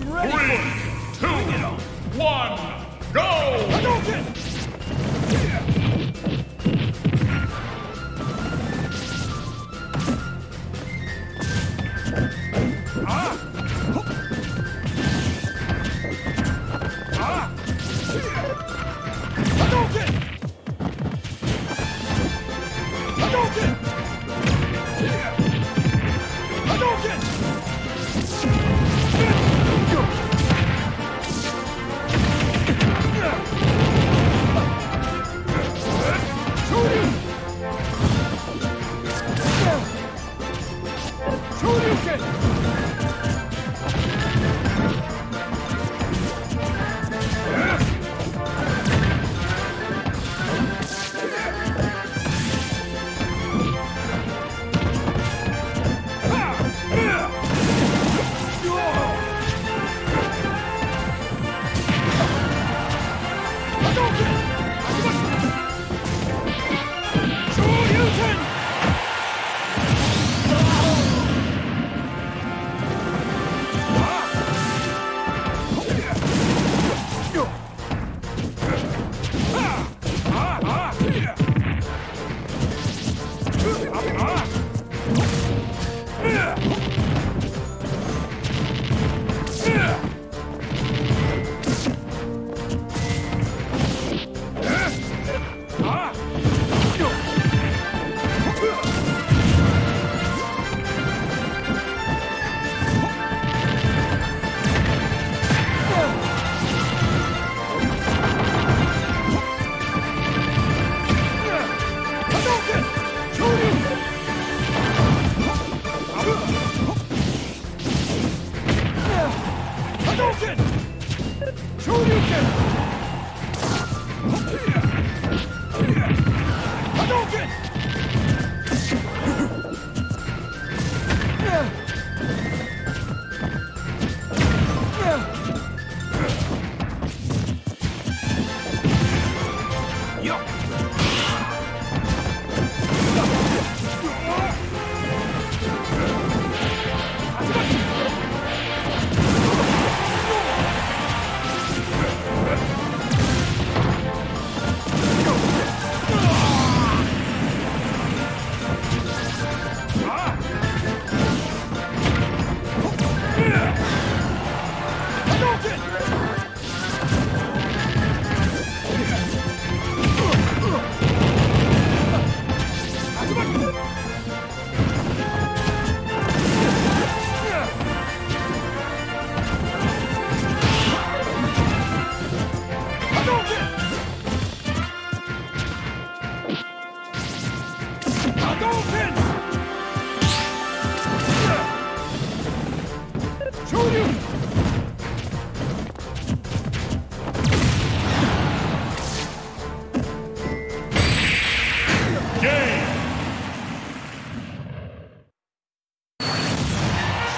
I'm ready Three, two, one, Hadouken!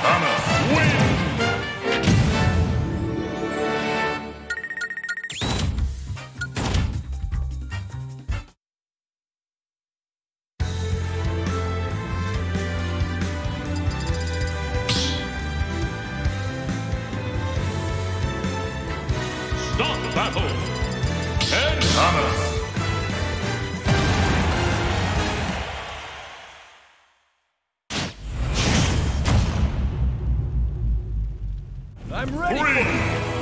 Samus I'm ready Three,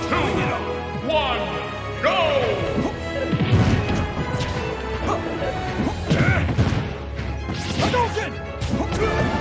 two, one, go! Hadouken!